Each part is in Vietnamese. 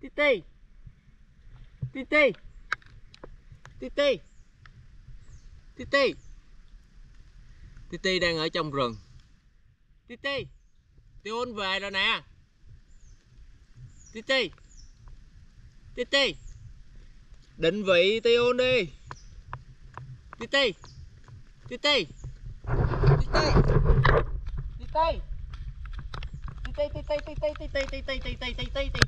Titi Titi Titi Titi Titi đang ở trong rừng Titi Tion về rồi nè Titi Titi Định vị Tion đi Titi Titi Titi Titi Tì tì tì tì tì tì tì tì tì tì tì tì tì tì tì tì tì tì tì tì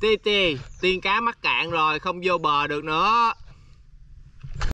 Tì tì, tiên cá mắc cạn rồi, không vô bờ được nữa.